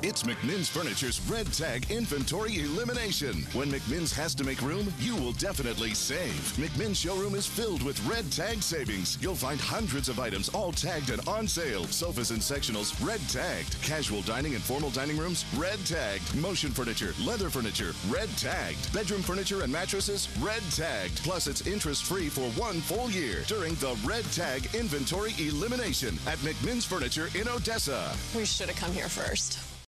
It's McMinn's Furniture's Red Tag Inventory Elimination. When McMinn's has to make room, you will definitely save. McMinn's showroom is filled with Red Tag savings. You'll find hundreds of items all tagged and on sale. Sofas and sectionals, red tagged. Casual dining and formal dining rooms, red tagged. Motion furniture, leather furniture, red tagged. Bedroom furniture and mattresses, red tagged. Plus, it's interest free for one full year during the Red Tag Inventory Elimination at McMinn's Furniture in Odessa. We should have come here first.